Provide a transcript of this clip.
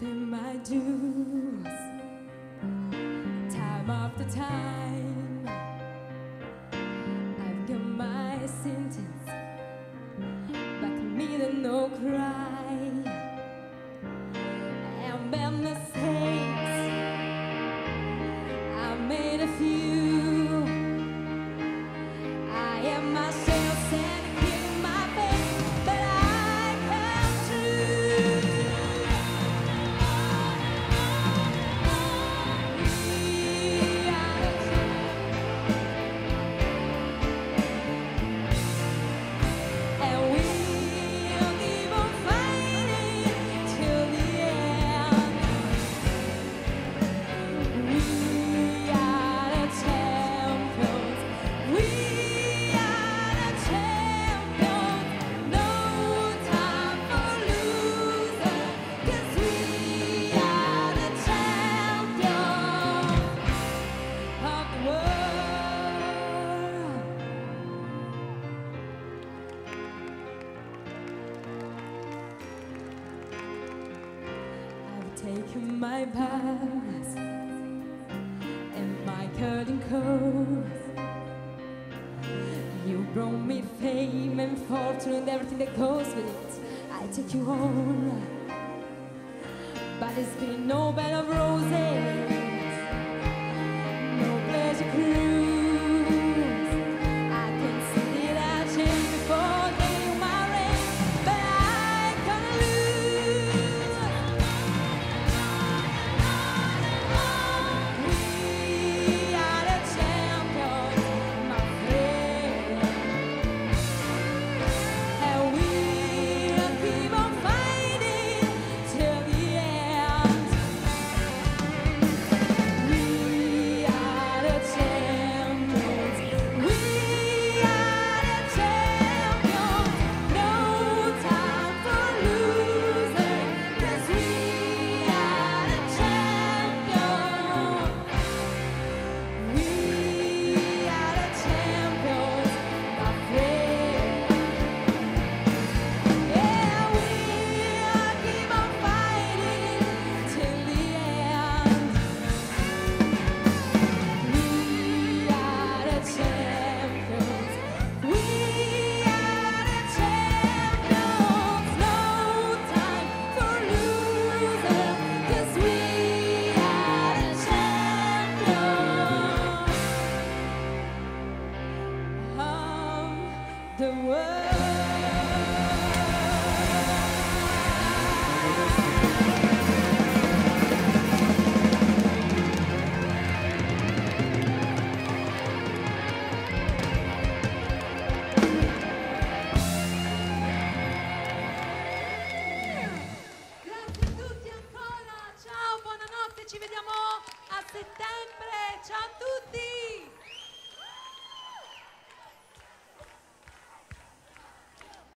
pay my dues time after time. I've got my sentence, but neither no cry. I made mistakes. I made a few. taking my past and my curtain coat. You brought me fame and fortune and everything that goes with it. I take you home, but it's been no bed of roses. the world.